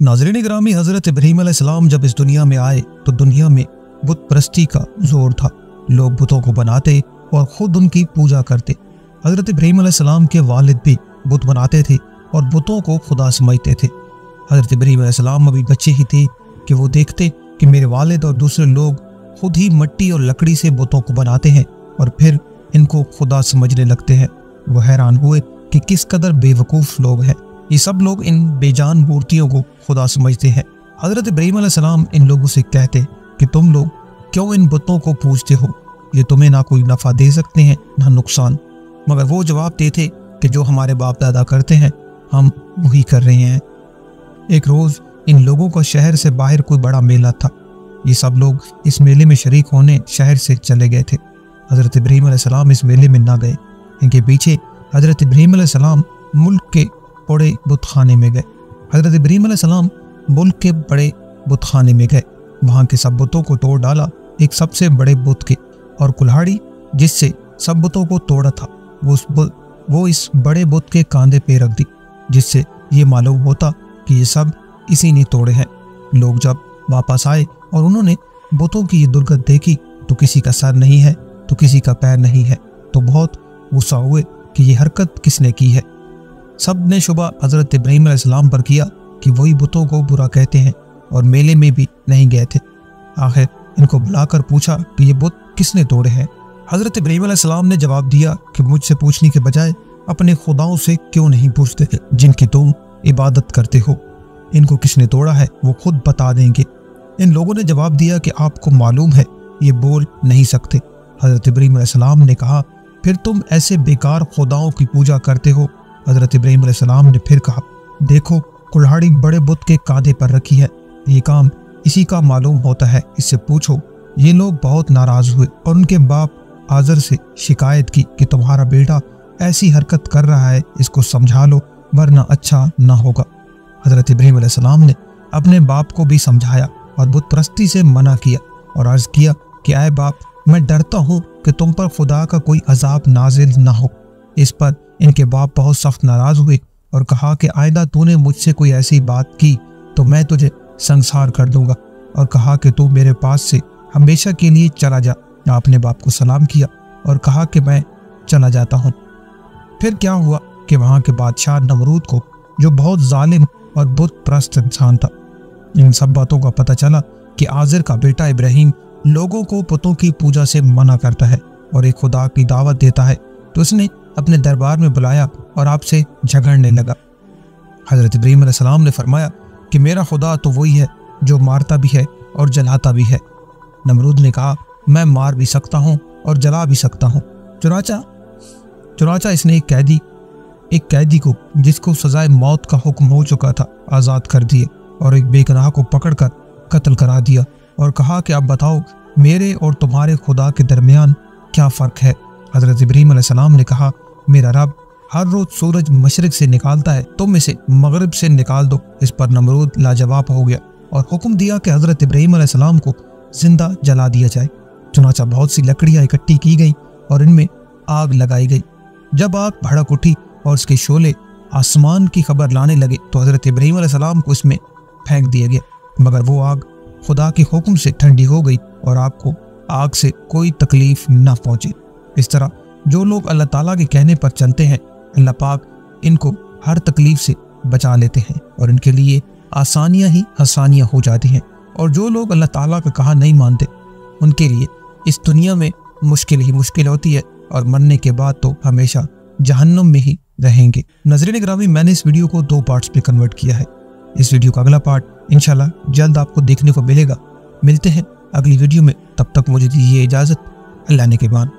नाजरीन ग्रामी हज़रत इब्राहीम जब इस दुनिया में आए तो दुनिया में बुत परस्ती का ज़ोर था। लोग बुतों को बनाते और खुद उनकी पूजा करते। हज़रत इब्राहीम के वालिद भी बुत बनाते थे और बुतों को खुदा समझते थे। हज़रत इब्राहीम अभी बच्चे ही थे कि वो देखते कि मेरे वालिद और दूसरे लोग खुद ही मिट्टी और लकड़ी से बुतों को बनाते हैं और फिर इनको खुदा समझने लगते हैं। वो हैरान हुए कि किस कदर बेवकूफ़ लोग हैं। ये सब लोग इन बेजान मूर्तियों को खुदा समझते हैं। हज़रत इब्राहीम सलाम इन लोगों से कहते, कि तुम लोग क्यों इन बुतों को पूजते हो? ये तुम्हें ना कोई नफ़ा दे सकते हैं, ना नुकसान। मगर वो जवाब देते कि जो हमारे बाप दादा करते हैं, हम वही कर रहे हैं। एक रोज़ इन लोगों का शहर से बाहर कोई बड़ा मेला था। ये सब लोग इस मेले में शरीक होने शहर से चले गए थे। हज़रत इब्राहीम सलाम इस मेले में ना गए। इनके पीछे हज़रत इब्राहीम सलाम मुल्क के बड़े बुतखाने में गए। हज़रत इब्राहीम सलाम मुल्क के बड़े बुतखाने में गए। वहाँ के सब बुतों को तोड़ डाला एक सबसे बड़े बुत के और कुल्हाड़ी जिससे सब बुतों को तोड़ा था, वो उस वो इस बड़े बुत के कांधे पे रख दी, जिससे ये मालूम होता कि ये सब इसी ने तोड़े हैं। लोग जब वापस आए और उन्होंने बुतों की ये दुर्गत देखी तो किसी का सर नहीं है तो किसी का पैर नहीं है। तो बहुत गुस्सा हुए कि ये हरकत किसने की है। सबने शुबा हज़रत इब्राहिम इस्लाम पर किया कि वही बुतों को बुरा कहते हैं और मेले में भी नहीं गए थे। आखिर इनको बुलाकर पूछा कि ये बुत किसने तोड़े हैं? हज़रत इब्राहिम सलाम ने जवाब दिया कि मुझसे पूछने के बजाय अपने खुदाओं से क्यों नहीं पूछते जिनकी तुम इबादत करते हो? इनको किसने तोड़ा है, वो खुद बता देंगे। इन लोगों ने जवाब दिया कि आपको मालूम है, ये बोल नहीं सकते। हज़रत इब्राहिम ने कहा, फिर तुम ऐसे बेकार खुदाओं की पूजा करते हो हज़रत इब्राहिम सलाम ने फिर कहा, देखो, कुल्हाड़ी बड़े बुत के कांधे पर रखी है। ये काम इसी का मालूम होता है। इससे पूछो, ये लोग बहुत नाराज़ हुए और उनके बाप आजर से शिकायत की कि तुम्हारा बेटा ऐसी हरकत कर रहा है, इसको समझा लो, वरना अच्छा ना होगा। हज़रत इब्राहिम ने अपने बाप को भी समझाया और बुत परस्ती से मना किया और अर्ज़ किया कि आए बाप, मैं डरता हूँ कि तुम पर खुदा का कोई अजाब नाजिल ना हो। इस पर इनके बाप बहुत सख्त नाराज़ हुए और कहा कि, आयदा, तूने मुझसे कोई ऐसी बात की तो मैं तुझे संसार कर दूँगा। और कहा कि, तू मेरे पास से हमेशा के लिए चला जा। आपने बाप को सलाम किया और कहा कि, मैं चला जाता हूँ। फिर क्या हुआ कि वहाँ के बादशाह नमरूद को, जो बहुत जालिम और बुत प्रस्त इंसान था, इन सब बातों का पता चला कि आजिर का बेटा इब्राहिम लोगों को पुतों की पूजा से मना करता है और एक खुदा की दावत देता है। तो उसने अपने दरबार में बुलाया और आपसे झगड़ने लगा। हज़रत इब्राहिम सलाम ने फरमाया कि मेरा खुदा तो वही है जो मारता भी है और जलाता भी है। नमरूद ने कहा, मैं मार भी सकता हूँ और जला भी सकता हूँ। चुनाचा चुनाचा इसने एक कैदी एक कैदी को, जिसको सजाए मौत का हुक्म हो चुका था, आज़ाद कर दिए और एक बेगनाह को पकड़कर कत्ल करा दिया और कहा कि अब बताओ, मेरे और तुम्हारे खुदा के दरमियान क्या फ़र्क है? हज़रत इब्राहीम ने कहा मेरा रब हर रोज़ सूरज मशरक से निकालता है, तुम इसे मगरब से निकाल दो। इस पर नमरूद लाजवाब हो गया और हुक्म दिया कि हज़रत इब्राहीम को ज़िंदा जला दिया जाए। चुनाचा बहुत सी लकड़ियाँ इकट्ठी की गई और इनमें आग लगाई गई। जब आग भड़क उठी और उसके शोले आसमान की खबर लाने लगे तो हज़रत इब्राहिम को इसमें फेंक दिया गया। मगर वो आग खुदा के हुक्म से ठंडी हो गई और आपको आग से कोई तकलीफ़ न पहुँचे। इस तरह जो लोग अल्लाह ताला के कहने पर चलते हैं, अल्लाह पाक इनको हर तकलीफ़ से बचा लेते हैं और इनके लिए आसानियाँ ही आसानियाँ हो जाती हैं। और जो लोग अल्लाह ताला का कहा नहीं मानते, उनके लिए इस दुनिया में मुश्किल ही मुश्किल होती है और मरने के बाद तो हमेशा जहन्नुम में ही रहेंगे। नजरिन ग्रामी मैंने इस वीडियो को दो पार्ट्स में कन्वर्ट किया है। इस वीडियो का अगला पार्ट इनशाला जल्द आपको देखने को मिलेगा। मिलते हैं अगली वीडियो में, तब तक मुझे दीजिए इजाज़त। अल्लाह ने के बाद।